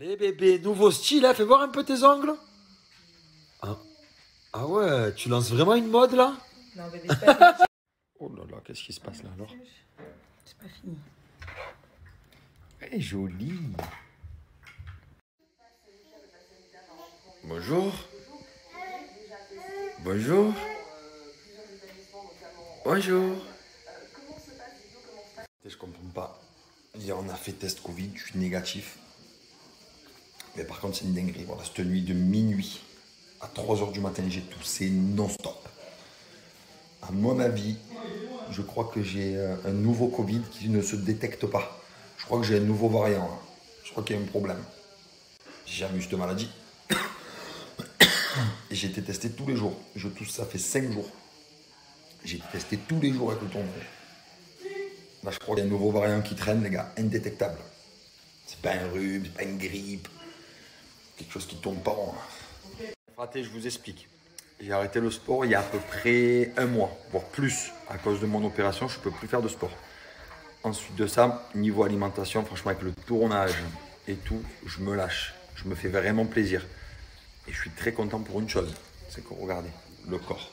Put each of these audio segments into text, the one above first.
Les bébés, nouveau style, hein, fais voir un peu tes ongles. Ah. ah ouais, tu lances vraiment une mode là? Non, bébé, c'est pas fini. Oh là là, qu'est-ce qui se passe là alors? C'est pas fini. Elle est jolie. Bonjour. Bonjour. Bonjour. Je comprends pas. Hier, on a fait test Covid, je suis négatif. Mais par contre, c'est une dinguerie. Voilà, cette nuit de minuit à 3h du matin, j'ai toussé non-stop. À mon avis, je crois que j'ai euh, un nouveau Covid qui ne se détecte pas. Je crois que j'ai un nouveau variant. là. Je crois qu'il y a un problème. J'ai jamais eu cette maladie. J'ai été testé tous les jours. Je tousse, ça fait 5 jours. J'ai été testé tous les jours avec le tournage. Là, je crois qu'il y a un nouveau variant qui traîne, les gars, indétectable. C'est pas un rhume, c'est pas une grippe. Quelque chose qui tombe pas rond. Fraté, je vous explique. J'ai arrêté le sport il y a à peu près un mois, voire plus. À cause de mon opération, je peux plus faire de sport. Ensuite de ça, niveau alimentation, franchement, avec le tournage et tout, je me lâche. Je me fais vraiment plaisir. Et je suis très content pour une chose, c'est que regardez, le corps.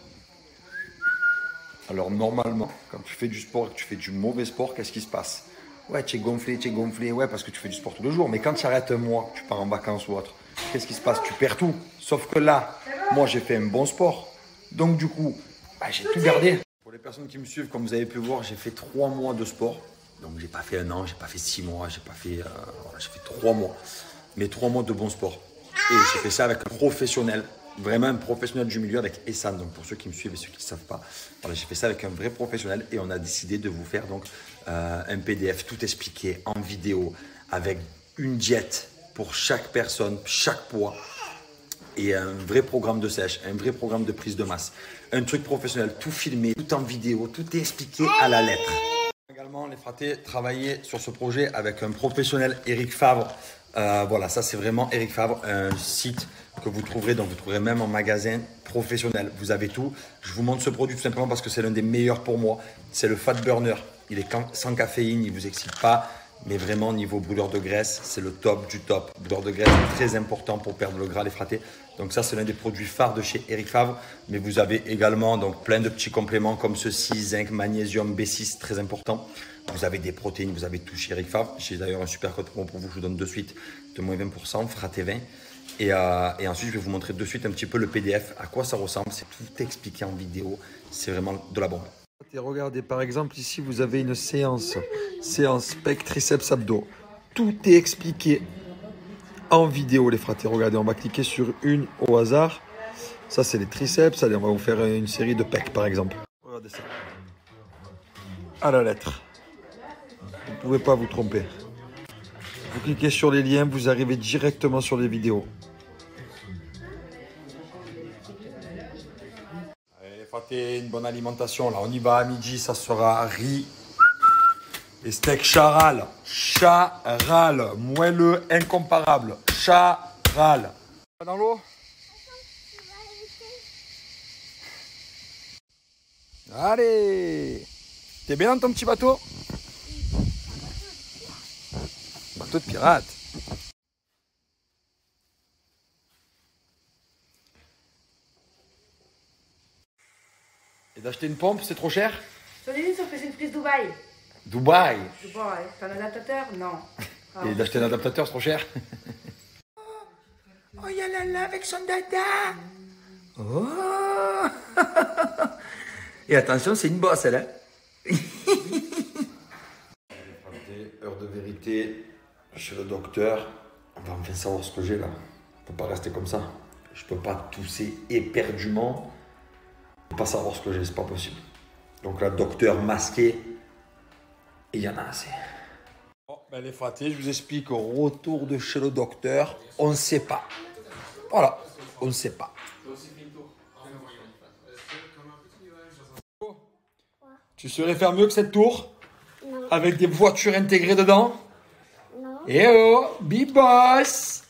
Alors normalement, quand tu fais du sport et que tu fais du mauvais sport, qu'est-ce qui se passe? Ouais, tu es gonflé, tu es gonflé, ouais, parce que tu fais du sport tous les jours. Mais quand tu arrêtes un mois, tu pars en vacances ou autre, qu'est-ce qui se passe? Tu perds tout. Sauf que là, moi j'ai fait un bon sport. Donc du coup, bah, j'ai tout gardé. Pour les personnes qui me suivent, comme vous avez pu voir, j'ai fait trois mois de sport. Donc j'ai pas fait un an, j'ai pas fait six mois, j'ai pas fait, euh, voilà, j'ai fait trois mois. Mais trois mois de bon sport. Et j'ai fait ça avec un professionnel, vraiment un professionnel du milieu avec Essan. Donc pour ceux qui me suivent et ceux qui ne savent pas, voilà, j'ai fait ça avec un vrai professionnel et on a décidé de vous faire donc euh, un PDF tout expliqué en vidéo avec une diète pour chaque personne, chaque poids et un vrai programme de sèche, un vrai programme de prise de masse, un truc professionnel, tout filmé, tout en vidéo, tout expliqué à la lettre. Également, les fratés travailler sur ce projet avec un professionnel, Eric Favre. Euh, voilà, ça c'est vraiment Eric Favre, un site que vous trouverez, donc vous trouverez même en magasin professionnel. Vous avez tout. Je vous montre ce produit tout simplement parce que c'est l'un des meilleurs pour moi. C'est le Fat Burner. Il est sans caféine, il vous excite pas. Mais vraiment, niveau brûleur de graisse, c'est le top du top. Brûleur de graisse, très important pour perdre le gras, les fratés. Donc ça, c'est l'un des produits phares de chez Eric Favre. Mais vous avez également donc plein de petits compléments comme ceci, zinc, magnésium, B6, très important. Vous avez des protéines, vous avez tout chez Eric Favre. J'ai d'ailleurs un super code pour vous, je vous donne de suite de moins 20%, fraté 20. Et, euh, et ensuite, je vais vous montrer de suite un petit peu le PDF, à quoi ça ressemble? C'est tout expliqué en vidéo. C'est vraiment de la bombe. Et regardez, par exemple, ici, vous avez une séance, séance pec, triceps, abdos. Tout est expliqué en vidéo, les fratés. Regardez, on va cliquer sur une au hasard. Ça, c'est les triceps. Allez, on va vous faire une série de pecs, par exemple. Regardez ça. À la lettre. Vous ne pouvez pas vous tromper. Vous cliquez sur les liens, vous arrivez directement sur les vidéos. Fraté, une bonne alimentation. Là, on y va à midi. Ça sera riz et steak charal. Charal. Moelleux, incomparable. Charal. Dans l'eau? Allez T'es bien dans ton petit bateau? Bateau de pirate. Et d'acheter une pompe, c'est trop cher Sur les lignes, on faisait une prise Dubaï. Dubaï. Je ouais. T'as un adaptateur Non. Ah. Et d'acheter un adaptateur, c'est trop cher Oh, y'a Lala avec son dada Oh Et attention, c'est une bosse, elle. Hein Heure de vérité chez le docteur. On va enfin savoir ce que j'ai là. On peut pas rester comme ça. Je peux pas tousser éperdument. Je peux pas savoir ce que j'ai, c'est pas possible. Donc là, docteur masqué. Et il y en a assez. Bon, ben les fratés, je vous explique au retour de chez le docteur, on ne sait pas. Voilà, on ne sait pas. Tu saurais faire mieux que cette tour? Avec des voitures intégrées dedans? Non. Eh oh, Bibos